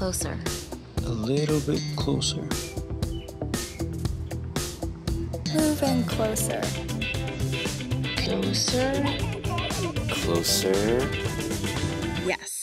closer. A little bit closer. Moving closer. Closer. Closer. Yes.